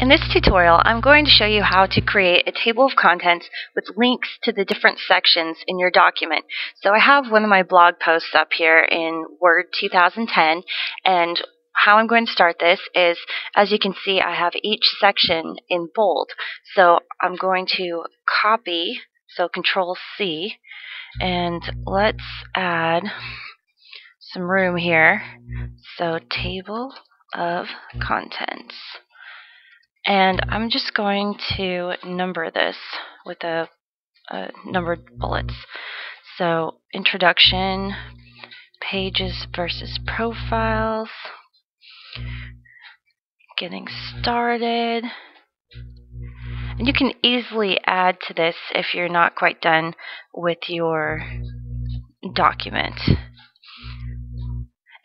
In this tutorial, I'm going to show you how to create a table of contents with links to the different sections in your document. So I have one of my blog posts up here in Word 2010, and how I'm going to start this is, as you can see, I have each section in bold. So I'm going to copy, so Control C, and let's add some room here. So table of contents. And I'm just going to number this with a, a numbered bullets. So introduction, pages versus profiles, getting started. And you can easily add to this if you're not quite done with your document.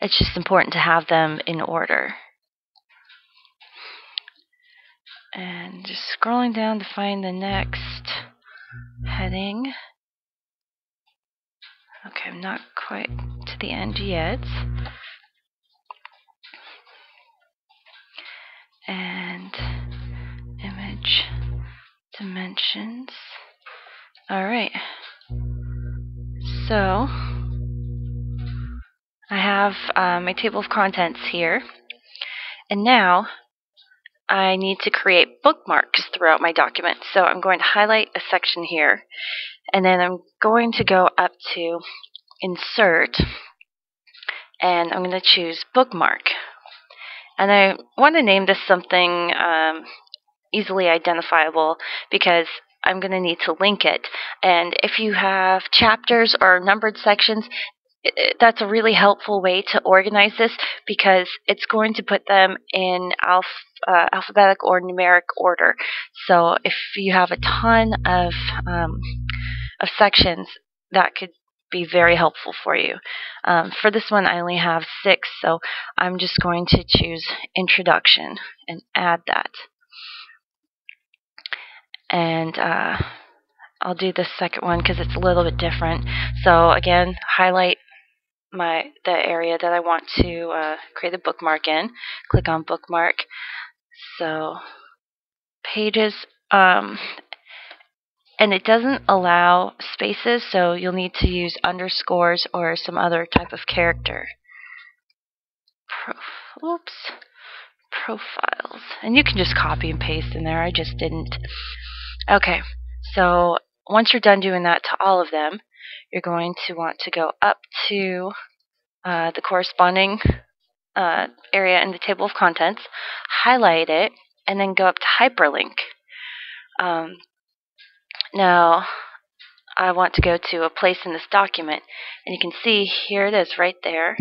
It's just important to have them in order. And just scrolling down to find the next heading. Okay, I'm not quite to the end yet. And image dimensions. Alright. So, I have uh, my table of contents here. And now I need to create bookmarks throughout my document. So I'm going to highlight a section here, and then I'm going to go up to Insert, and I'm going to choose Bookmark. And I want to name this something um, easily identifiable because I'm going to need to link it. And if you have chapters or numbered sections, that's a really helpful way to organize this because it's going to put them in alph uh, alphabetic or numeric order. So if you have a ton of um, of sections, that could be very helpful for you. Um, for this one, I only have six, so I'm just going to choose Introduction and add that. And uh, I'll do the second one because it's a little bit different. So again, highlight my the area that I want to uh, create a bookmark in. Click on bookmark. So pages, um, and it doesn't allow spaces, so you'll need to use underscores or some other type of character. Pro oops, profiles, and you can just copy and paste in there. I just didn't. Okay, so once you're done doing that to all of them, you're going to want to go up to uh, the corresponding uh, area in the table of contents, highlight it, and then go up to hyperlink. Um, now, I want to go to a place in this document, and you can see here it is right there.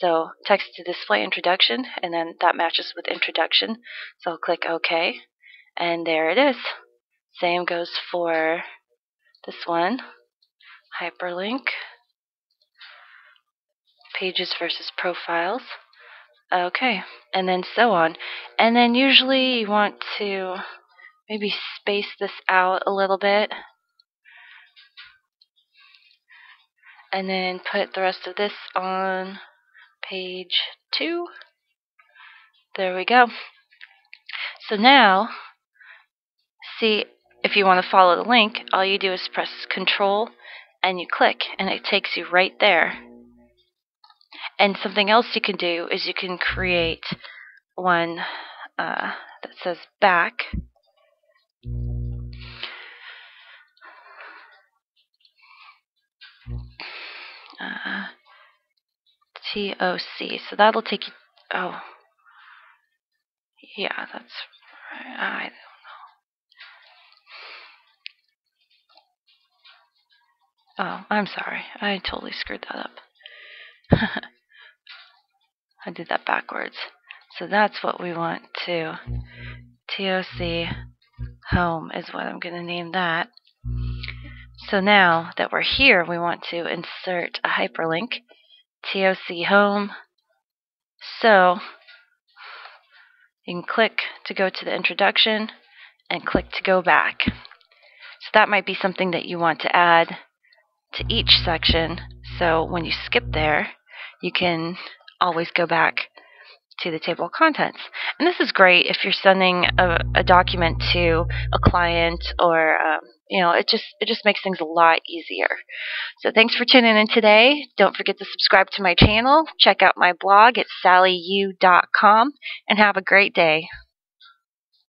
So text to display introduction, and then that matches with introduction. So I'll click OK, and there it is. Same goes for this one hyperlink, pages versus profiles. Okay, and then so on. And then usually you want to maybe space this out a little bit. And then put the rest of this on page 2. There we go. So now, see, if you want to follow the link, all you do is press Control and you click and it takes you right there. And something else you can do is you can create one uh, that says back. Uh, TOC. So that'll take you. Oh. Yeah, that's. I don't know. Oh, I'm sorry. I totally screwed that up. I did that backwards. So that's what we want to. TOC home is what I'm going to name that. So now that we're here, we want to insert a hyperlink. TOC home. So you can click to go to the introduction and click to go back. So that might be something that you want to add to each section. So when you skip there, you can always go back to the table of contents. And this is great if you're sending a, a document to a client or um, you know it just it just makes things a lot easier. So thanks for tuning in today. Don't forget to subscribe to my channel. Check out my blog at sallyu.com and have a great day.